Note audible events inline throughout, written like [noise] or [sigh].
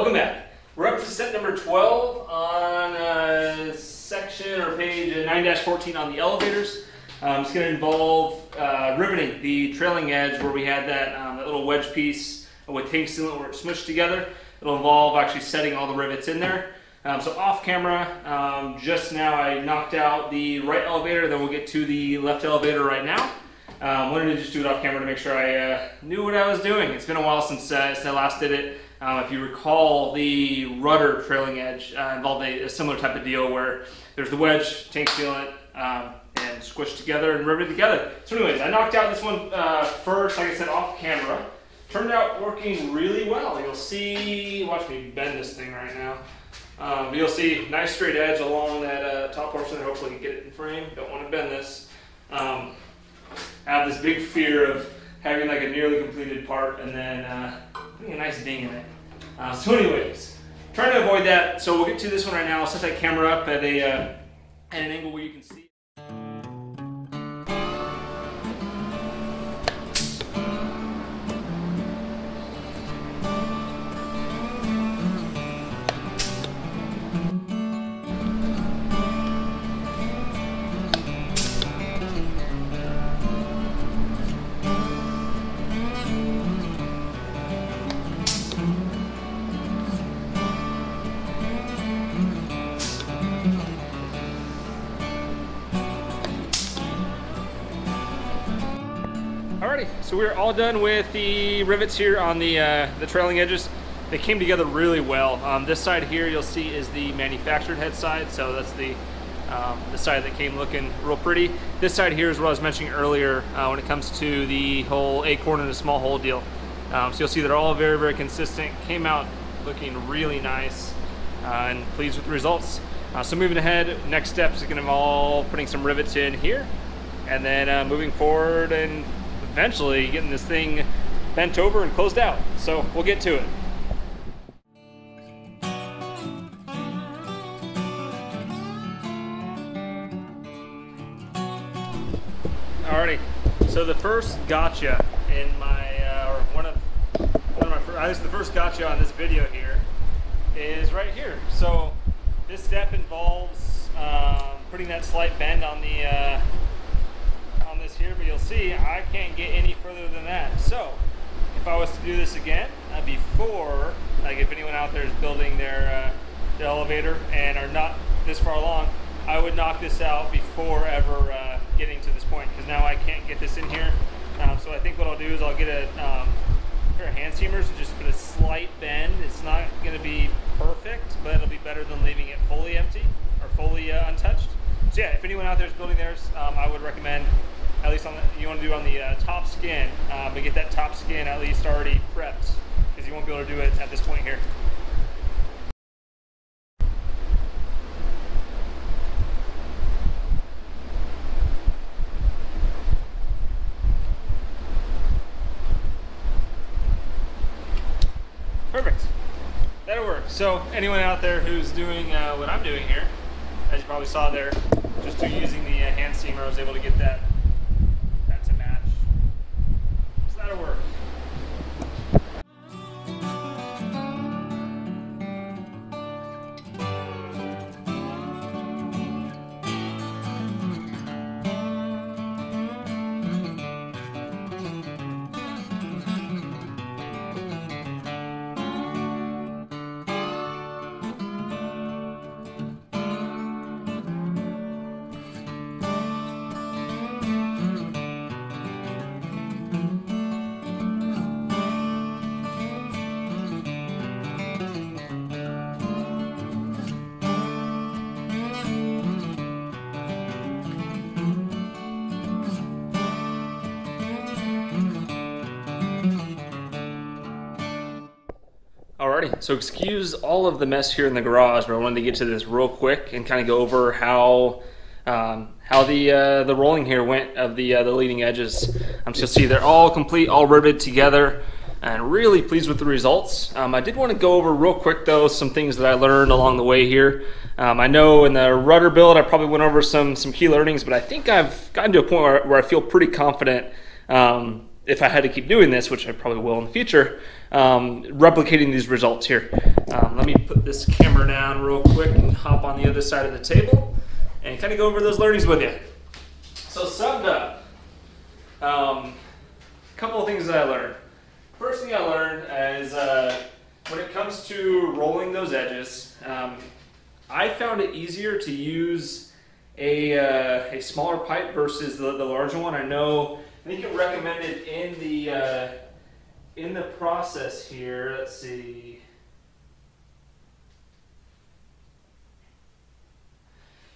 Welcome back. We're up to step number 12 on uh, section or page 9-14 on the elevators. Um, it's going to involve uh, riveting the trailing edge where we had that, um, that little wedge piece with tank sealant where it's smushed together. It'll involve actually setting all the rivets in there. Um, so off camera, um, just now I knocked out the right elevator, then we'll get to the left elevator right now. Um, wanted to just do it off camera to make sure I uh, knew what I was doing. It's been a while since, uh, since I last did it. Um, if you recall, the rudder trailing edge uh, involved a, a, similar type of deal where there's the wedge, tank sealant, um, and squished together and riveted together. So anyways, I knocked out this one uh, first, like I said, off camera. Turned out working really well. You'll see, watch me bend this thing right now. Um, you'll see nice straight edge along that uh, top portion there. Hopefully you get it in frame. Don't want to bend this. Um, I have this big fear of having like a nearly completed part and then uh, putting a nice ding in it. Uh, so anyways, trying to avoid that. So we'll get to this one right now. I'll set that camera up at a uh, at an angle where you can see. All done with the rivets here on the, uh, the trailing edges. They came together really well. Um, this side here you'll see is the manufactured head side, so that's the, um, the side that came looking real pretty. This side here is what I was mentioning earlier uh, when it comes to the whole acorn and a small hole deal. Um, so you'll see they're all very, very consistent. Came out looking really nice uh, and pleased with the results. Uh, so moving ahead, next steps is going to involve putting some rivets in here and then uh, moving forward and eventually getting this thing bent over and closed out. So we'll get to it. Alrighty, so the first gotcha in my, uh, or one of, one of my, at least the first gotcha on this video here is right here. So this step involves um, putting that slight bend on the uh, here, but you'll see I can't get any further than that. So if I was to do this again before, like if anyone out there is building their, uh, their elevator and are not this far along, I would knock this out before ever uh, getting to this point because now I can't get this in here. Um, so I think what I'll do is I'll get a um, pair of hand seamers and just put a slight bend. It's not going to be perfect, but it'll be better than leaving it fully empty or fully uh, untouched. So yeah, if anyone out there is building theirs, um, I would recommend at least on the, you want to do on the uh, top skin, uh, but get that top skin at least already prepped because you won't be able to do it at this point here. Perfect. That'll work. So anyone out there who's doing uh, what I'm doing here, as you probably saw there, just using the uh, hand seamer, I was able to get that Alrighty, so excuse all of the mess here in the garage, but I wanted to get to this real quick and kind of go over how um, how the uh, the rolling here went of the uh, the leading edges. Um, so you'll see they're all complete, all riveted together, and really pleased with the results. Um, I did want to go over real quick though some things that I learned along the way here. Um, I know in the rudder build I probably went over some some key learnings, but I think I've gotten to a point where, where I feel pretty confident um, if I had to keep doing this, which I probably will in the future, um, replicating these results here. Um, let me put this camera down real quick and hop on the other side of the table and kind of go over those learnings with you. So summed up, a um, couple of things that I learned. First thing I learned is uh, when it comes to rolling those edges, um, I found it easier to use a, uh, a smaller pipe versus the, the larger one. I know, I think it recommended in the, uh, in the process here, let's see.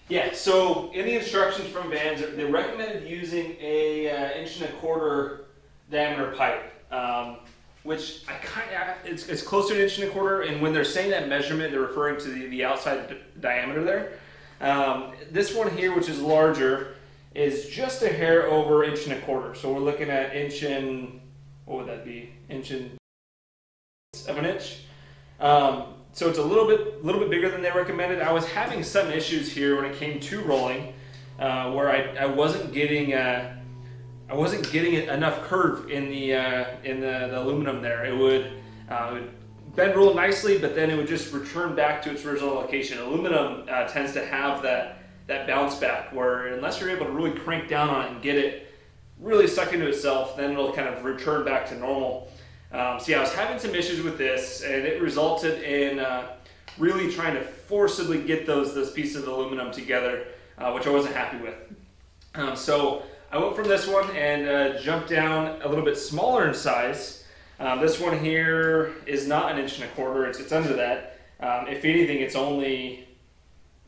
Yeah, so in the instructions from Vans, they recommended using a uh, inch and a quarter diameter pipe. Um, which I kind of, it's, it's close to an inch and a quarter. And when they're saying that measurement, they're referring to the, the outside diameter there. Um, this one here, which is larger, is just a hair over inch and a quarter. So we're looking at inch and, what would that be? Inch and of an inch. Um, so it's a little bit, a little bit bigger than they recommended. I was having some issues here when it came to rolling, uh, where I, I wasn't getting, uh, I wasn't getting enough curve in the uh, in the, the, aluminum there. It would, uh, it would bend real nicely, but then it would just return back to its original location. Aluminum uh, tends to have that that bounce back, where unless you're able to really crank down on it and get it really suck into itself, then it'll kind of return back to normal. Um, so yeah, I was having some issues with this, and it resulted in uh, really trying to forcibly get those those pieces of aluminum together, uh, which I wasn't happy with. Um, so I went from this one and uh, jumped down a little bit smaller in size. Um, this one here is not an inch and a quarter. It's, it's under that. Um, if anything, it's only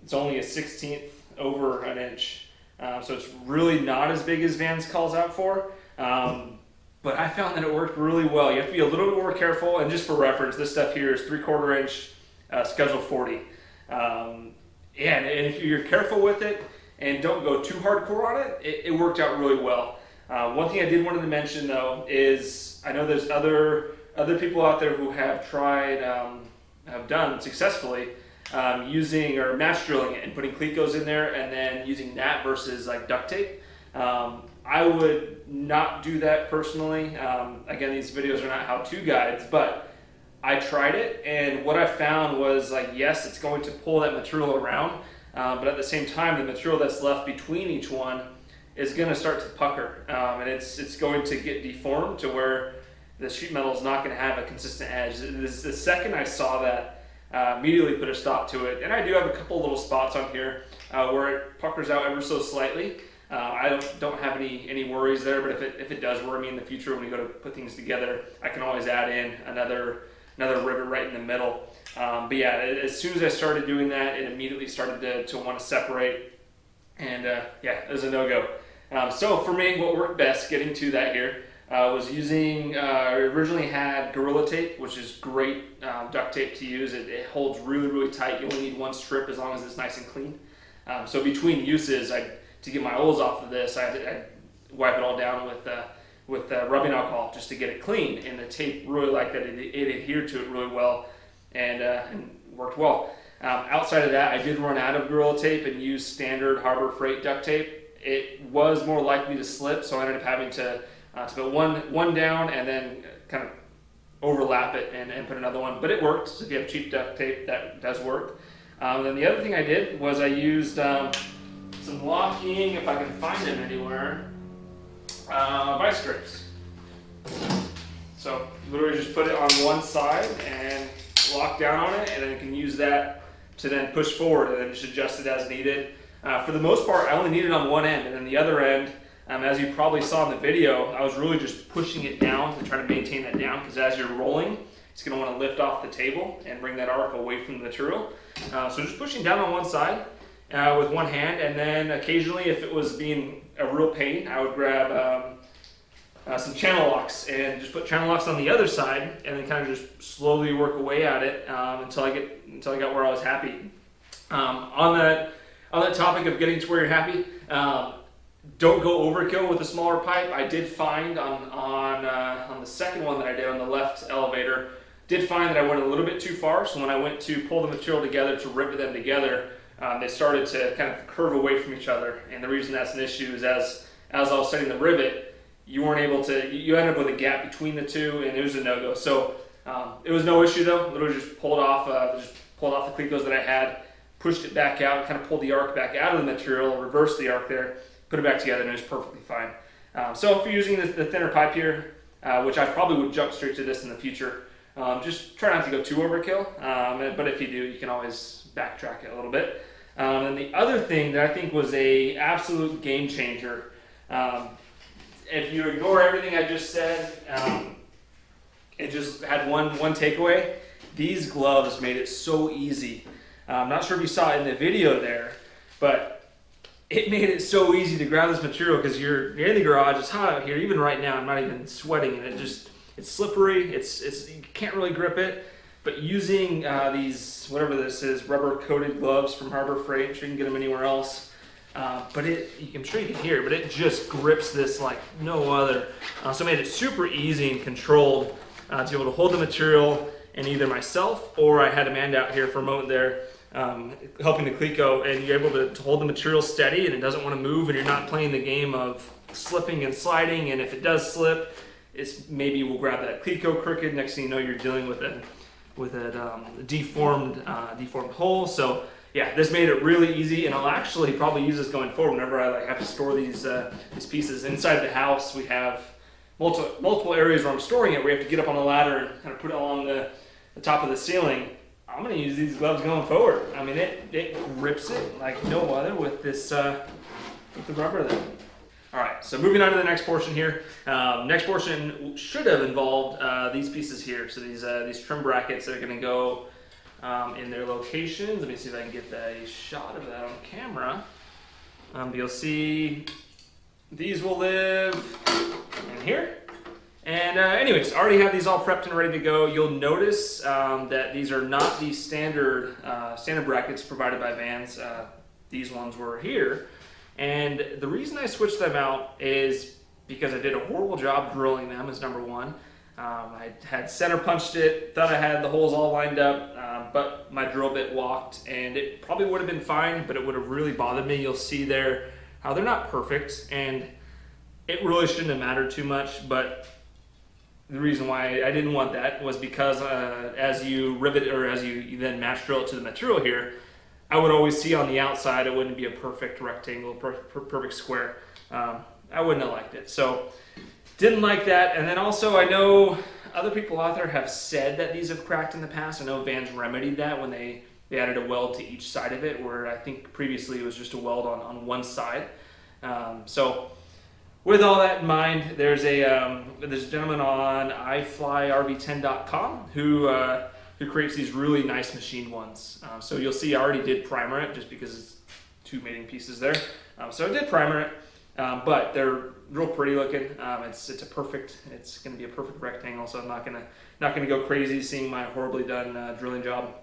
it's only a sixteenth over an inch. Um, so it's really not as big as Vans calls out for. Um, but I found that it worked really well. You have to be a little bit more careful. And just for reference, this stuff here is three quarter inch uh, schedule 40. Um, and if you're careful with it, and don't go too hardcore on it, it, it worked out really well. Uh, one thing I did want to mention though is I know there's other other people out there who have tried, um, have done successfully um, using or match drilling it and putting Clecos in there and then using that versus like duct tape. Um, I would not do that personally. Um, again, these videos are not how-to guides, but I tried it and what I found was like, yes, it's going to pull that material around, uh, but at the same time, the material that's left between each one is going to start to pucker, um, and it's it's going to get deformed to where the sheet metal is not going to have a consistent edge. The second I saw that, uh, immediately put a stop to it. And I do have a couple little spots on here uh, where it puckers out ever so slightly. Uh, I don't don't have any any worries there, but if it if it does worry me in the future when we go to put things together, I can always add in another another rivet right in the middle. Um, but yeah, as soon as I started doing that, it immediately started to, to want to separate. And uh, yeah, it was a no-go. Um, so for me, what worked best getting to that here uh, was using, uh, I originally had Gorilla Tape, which is great um, duct tape to use. It, it, holds really, really tight. You only need one strip as long as it's nice and clean. Um, so between uses, I, to get my oils off of this, I, I wipe it all down with uh, with uh, rubbing alcohol just to get it clean. And the tape really liked that. It, it adhered to it really well and, uh, and worked well. Um, outside of that, I did run out of Gorilla Tape and use standard Harbor Freight duct tape. It was more likely to slip, so I ended up having to, uh, to put one, one down and then kind of overlap it and, and put another one. But it worked. So if you have cheap duct tape, that does work. Um, then the other thing I did was I used um, some locking, if I can find them anywhere, uh, vice grips. So literally just put it on one side and lock down on it, and then you can use that to then push forward and then just adjust it as needed. Uh, for the most part, I only need it on one end, and then the other end, um, as you probably saw in the video, I was really just pushing it down to try to maintain that down because as you're rolling, it's going to want to lift off the table and bring that arc away from the material. Uh, so just pushing down on one side uh, with one hand, and then occasionally, if it was being a real pain, I would grab um, uh, some channel locks and just put channel locks on the other side and then kind of just slowly work away at it um, until I get until I got where I was happy. Um, on that on that topic of getting to where you're happy, um, don't go overkill with a smaller pipe. I did find on on uh, on the second one that I did on the left elevator, did find that I went a little bit too far. So when I went to pull the material together to rivet them together, um, they started to kind of curve away from each other. And the reason that's an issue is as as I was setting the rivet, you weren't able to. You ended up with a gap between the two, and it was a no go. So um, it was no issue though. Literally just pulled off, uh, just pulled off the clecos that I had, pushed it back out, kind of pulled the arc back out of the material, reversed the arc there, put it back together, and it was perfectly fine. Um, so if you're using the, the thinner pipe here, uh, which I probably would jump straight to this in the future, um, just try not to go too overkill. Um, but if you do, you can always backtrack it a little bit. Um, and the other thing that I think was a absolute game changer, um, if you ignore everything I just said, um, it just had one one takeaway. These gloves made it so easy. I'm not sure if you saw it in the video there, but it made it so easy to grab this material because you're, you're in the garage. It's hot out here. Even right now, I'm not even sweating, and it just it's slippery. It's it's you can't really grip it. But using uh, these whatever this is rubber coated gloves from Harbor Freight, sure you can get them anywhere else. Uh, but it, I'm sure you can hear, but it just grips this like no other. Uh, so it made it super easy and controlled uh, to be able to hold the material and either myself or I had a man out here for a moment there um, helping the Cleco and you're able to, hold the material steady and it doesn't want to move and you're not playing the game of slipping and sliding and if it does slip, it's maybe we'll grab that Cleco crooked. Next thing you know, you're dealing with a with a um, deformed uh, deformed hole. So yeah, this made it really easy, and I'll actually probably use this going forward whenever I like have to store these uh, these pieces inside the house. We have multiple multiple areas where I'm storing it. You have to get up on the ladder and kind of put it along the, the top of the ceiling. I'm gonna use these gloves going forward. I mean, it it grips it like no other with this uh, with the rubber there. All right, so moving on to the next portion here. Um, next portion should have involved uh, these pieces here. So these uh, these trim brackets that are going to go um, in their locations. Let me see if I can get a shot of that on camera. Um, you'll see these will live in here. And uh, anyways, I already have these all prepped and ready to go. You'll notice um, that these are not the standard uh, standard brackets provided by Vans. Uh, these ones were here. And the reason I switched them out is because I did a horrible job drilling them is number one. Um, I had center punched it, thought I had the holes all lined up, uh, but my drill bit walked and it probably would have been fine, but it would have really bothered me. You'll see there how they're not perfect and it really shouldn't have mattered too much, but the reason why I didn't want that was because uh, as you rivet or as you, you, then match drill it to the material here, I would always see on the outside it wouldn't be a perfect rectangle, per, per, perfect square. Um, I wouldn't have liked it. So didn't like that. And then also I know other people out there have said that these have cracked in the past. I know Vans remedied that when they, they added a weld to each side of it, where I think previously it was just a weld on, on one side. Um, so with all that in mind, there's a um, there's a gentleman on iFlyRV10.com who uh, who creates these really nice machine ones. Uh, so you'll see I already did primer it just because it's two mating pieces there. Um, so I did primer it. Um, but they're real pretty looking. Um, it's it's a perfect. It's going to be a perfect rectangle. So I'm not gonna not gonna go crazy seeing my horribly done uh, drilling job.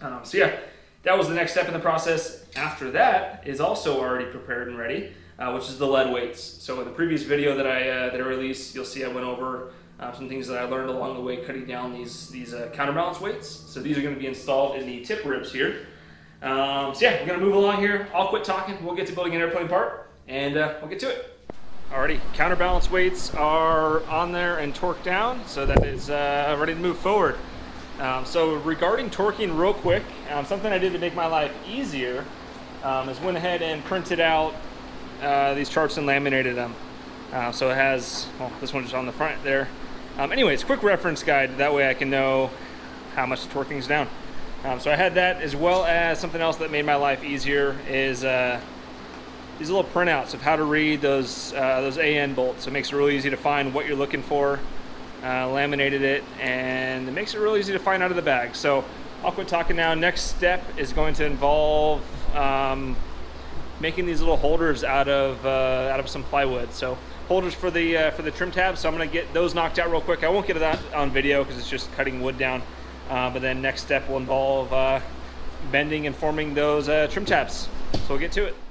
Um, so yeah, that was the next step in the process. After that is also already prepared and ready, uh, which is the lead weights. So in the previous video that I uh, that I released, you'll see I went over. Uh, some things that I learned along the way cutting down these these uh, counterbalance weights. So these are going to be installed in the tip ribs here. Um, so yeah, we're going to move along here. I'll quit talking. We'll get to building an airplane part and uh, we'll get to it. Alrighty, counterbalance weights are on there and torqued down, so that is uh, ready to move forward. Um, so regarding torquing real quick, um, something I did to make my life easier um, is went ahead and printed out uh, these charts and laminated them. Uh, so it has, well, this one's just on the front there. Um, anyways, quick reference guide, that way I can know how much the torquing is down. Um, so I had that as well as something else that made my life easier is uh, these little printouts of how to read those uh, those AN bolts. It makes it really easy to find what you're looking for. Uh, laminated it, and it makes it really easy to find out of the bag. So I'll quit talking now. Next step is going to involve um, making these little holders out of uh, out of some plywood. So holders for the uh, for the trim tabs. So I'm to get those knocked out real quick. I won't get that on video because it's just cutting wood down. Uh, but then next step will involve uh, bending and forming those trim tabs. So we'll get to it.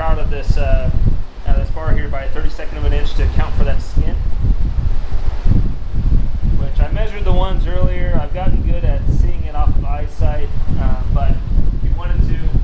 Proud of this uh, this bar here by a 32nd of an inch to account for that skin. Which I measured the ones earlier. I've gotten good at seeing it off of eyesight, uh, but if you wanted to,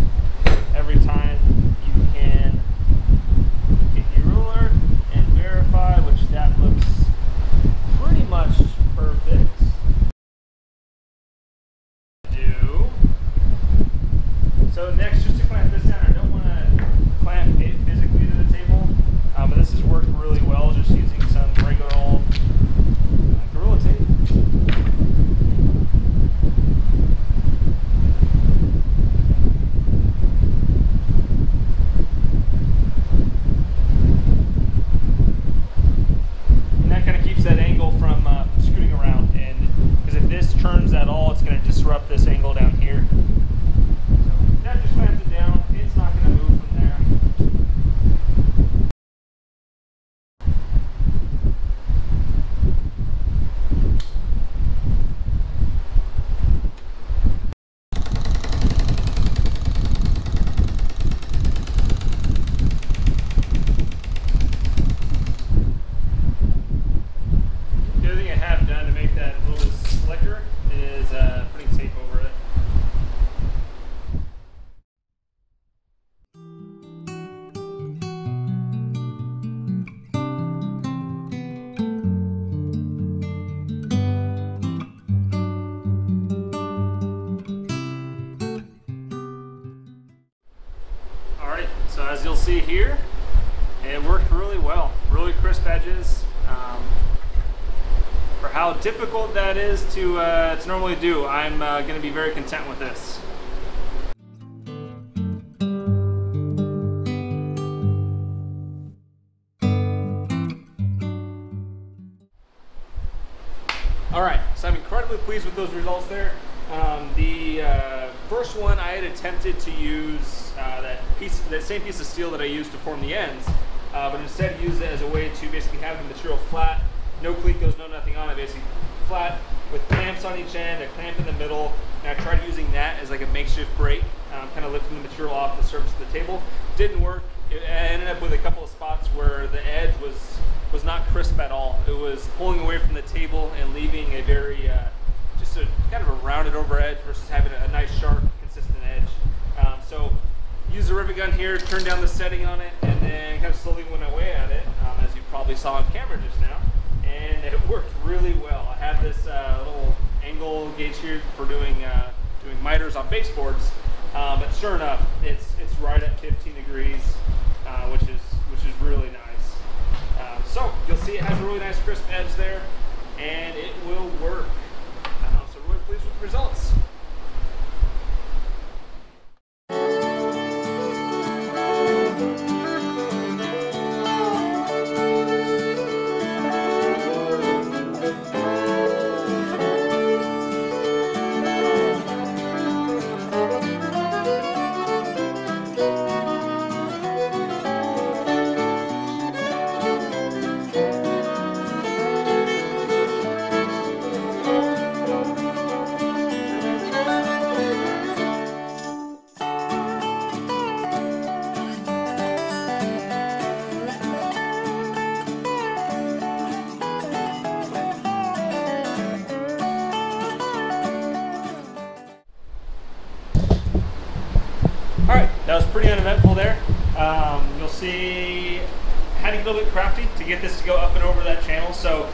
difficult that is to, uh, to normally do, I'm uh, going to be very content with this. All right, so I'm incredibly pleased with those results there. Um, the uh, first one I had attempted to use uh, that piece, that same piece of steel that I used to form the ends, uh, but instead use it as a way to basically have the material flat, no Clecos no nothing on it, basically flat with clamps on each end, a clamp in the middle, and I tried using that as like a makeshift brake, um, kind of lifting the material off the surface of the table. Didn't work. It, I ended up with a couple of spots where the edge was was not crisp at all. It was pulling away from the table and leaving a very uh, just a kind of a rounded over edge versus having a, a nice sharp consistent edge. Um, so use the rivet gun here, turn down the setting on it, and then kind of slowly went away at it, um, as you probably saw on camera just now. [laughs] It worked really well. I have this uh, little angle gauge here for doing uh, doing miters on baseboards, uh, but sure enough, it's it's right at 15 degrees, uh, which is which is really nice. Um, so you'll see it has a really nice crisp edge there, and it will work. Um, so really pleased with the results. Pretty uneventful there. Um, you'll see, had to get a little bit crafty to get this to go up and over that channel. So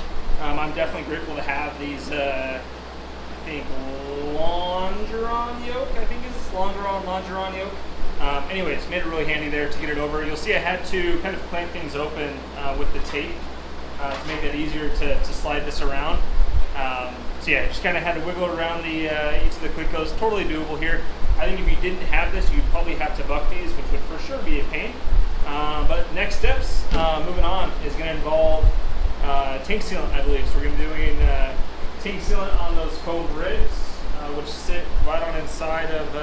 um, I'm definitely grateful to have these, uh, I think, Longeron yoke, I think is Longeron, Longeron yoke. Um, anyways, made it really handy there to get it over. You'll see I had to kind of clamp things open uh, with the tape uh, to make it easier to, to slide this around. Um, so yeah, just kind of had to wiggle around the uh, each of the Clecos. Totally doable here. I think if you didn't have this, you'd probably have to buck these, which would for sure be a pain. Uh, but next steps, uh, moving on, is going to involve uh, tank sealant, I believe. So we're going to be doing uh, tank sealant on those foam ribs, uh, which sit right on inside of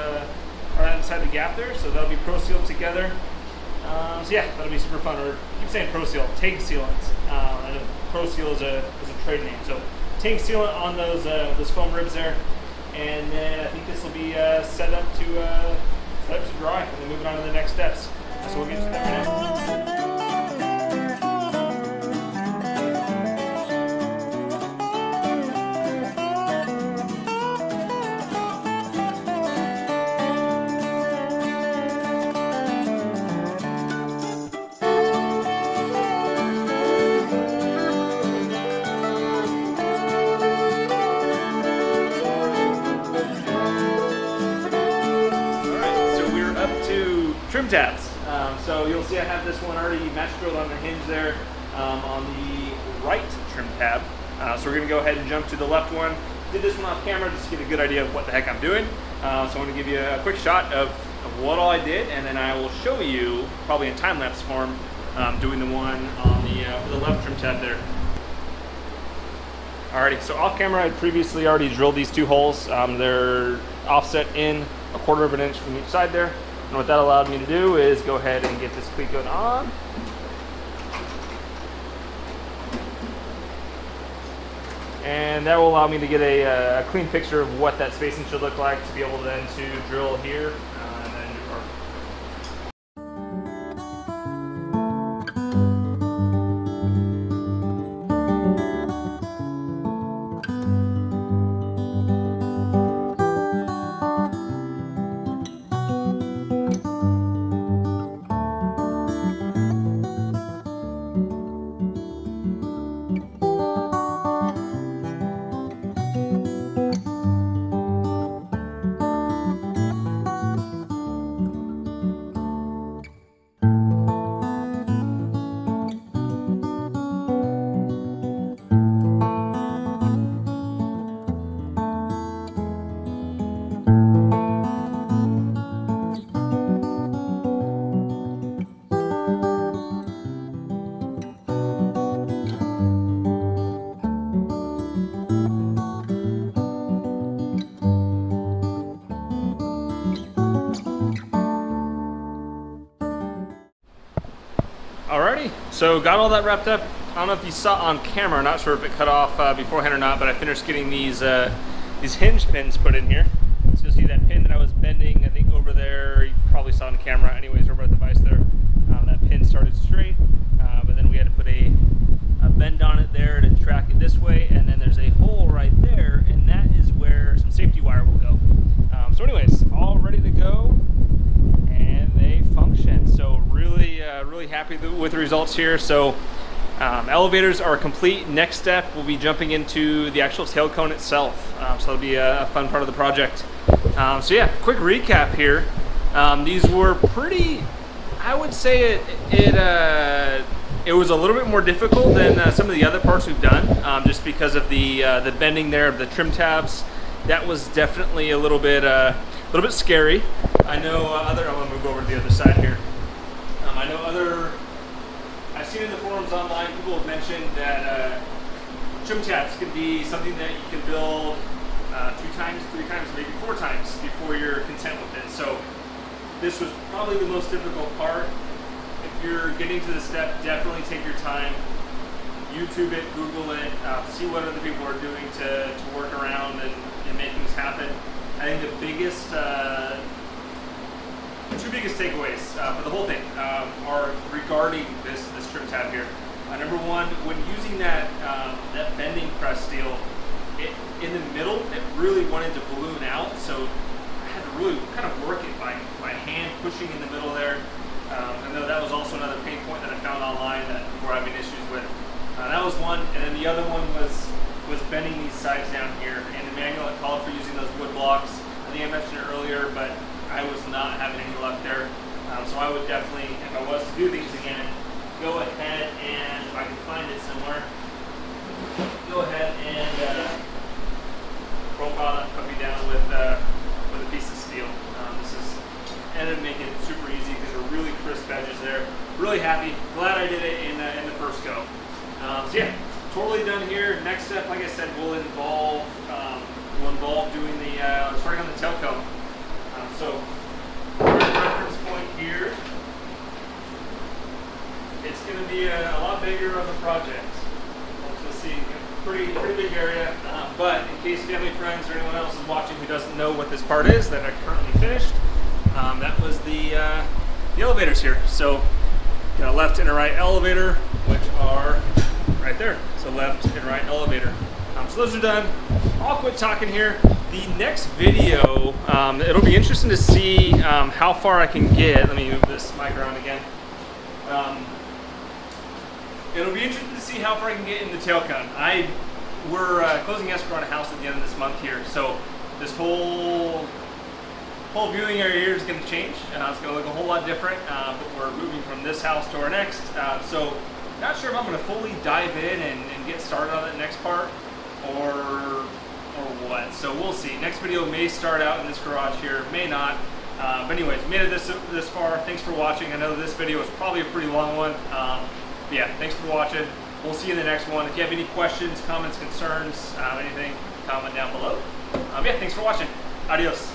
right inside the gap there. So that'll be pro sealed together. Um, so yeah, that'll be super fun. Or keep saying pro seal, tank sealant. Uh, and pro seal is a is a trade name. So tank sealant on those uh, those foam ribs there. and then I think this will be uh, set up to uh, set up to dry, and then moving on to the next steps. So we'll get to that now. Have this one already match drilled on the hinge there um, on the right trim tab. Uh, so we're going to go ahead and jump to the left one. Did this one off camera just to get a good idea of what the heck I'm doing. Uh, so I'm gonna give you a quick shot of, of what all I did and then I will show you, probably in time-lapse form, um, doing the one on the, uh, the left trim tab there. Alrighty, so off camera, I previously already drilled these two holes. Um, they're offset in a quarter of an inch from each side there. And what that allowed me to do is go ahead and get this cleat gun on. And that will allow me to get a, uh, a clean picture of what that spacing should look like to be able then to drill here. So got all that wrapped up. I don't know if you saw on camera, not sure if it cut off uh, beforehand or not, but I finished getting these uh, these hinge pins put in here. So you'll see that pin that I was bending, I think over there, you probably saw on camera, anyways, over at the vise there. Um, that pin started straight, uh, but then we had to put a, a bend on it there to track it this way, and then there's a hole right there, and that is where some safety wire will go. Um, so anyways, all ready to go and they function. So really, uh, really happy th- with the results here. So um, elevators are complete. Next step, we'll be jumping into the actual tail cone itself. Um, so that'll be a, a fun part of the project. Um, so yeah, quick recap here. Um, these were pretty. I would say it it uh, it was a little bit more difficult than uh, some of the other parts we've done, um, just because of the uh, the bending there of the trim tabs. That was definitely a little bit uh, a little bit scary. I know uh, other. I'm gonna move over to the other side here. Um, I know other. Seen in the forums online people have mentioned that uh, trim tabs can be something that you can build uh, two times, three times, maybe four times before you're content with it. So this was probably the most difficult part. If you're getting to the step, definitely take your time. YouTube it, Google it, uh, see what other people are doing to, to work around and, and make things happen. I think the biggest, uh, two biggest takeaways uh, for the whole thing um, are regarding this this trim tab here. Uh, number one, when using that um, that bending press steel, it, in the middle, it really wanted to balloon out, so I had to really kind of work it by, by hand pushing in the middle there. Um, I that was also another pain point that I found online that we're having issues with. Uh, that was one, and then the other one was was bending these sides down here. And the manual it called for using those wood blocks. I think I mentioned it earlier, but I was not having any luck there. Um, so I would definitely, if I was to do these again, go ahead and if I can find it somewhere, go ahead and uh, profile that puppy down with uh, with a piece of steel. Um, this is ended up making it super easy because they're really crisp edges there. Really happy. Glad I did it in, uh, in the first go. Um, so yeah, totally done here. Next step, like I said, will involve um, will involve doing the uh, starting on the tail cone. So we're at reference point here. It's going to be a, a lot bigger of a project. Let's see. pretty pretty big area. Um, but in case family, friends, or anyone else is watching who doesn't know what this part is that I currently finished, um, that was the uh, the elevators here. So got a left and a right elevator, which are right there. So left and right elevator. So those are done. I'll quit talking here. The next video, um, it'll be interesting to see um, how far I can get. Let me move this mic around again. Um, it'll be interesting to see how far I can get in the tail cone. I we're uh, closing escrow on a house at the end of this month here, so this whole whole viewing area here is going to change. Uh, it's going to look a whole lot different, uh, but we're moving from this house to our next. Uh, so not sure if I'm going to fully dive in and, and, get started on that next part or or what. So we'll see. Next video may start out in this garage here, may not. Uh, but anyways, made it this this far. Thanks for watching. I know this video is probably a pretty long one. Um, yeah, thanks for watching. We'll see you in the next one. If you have any questions, comments, concerns, uh, anything, comment down below. Um, yeah, thanks for watching. Adios.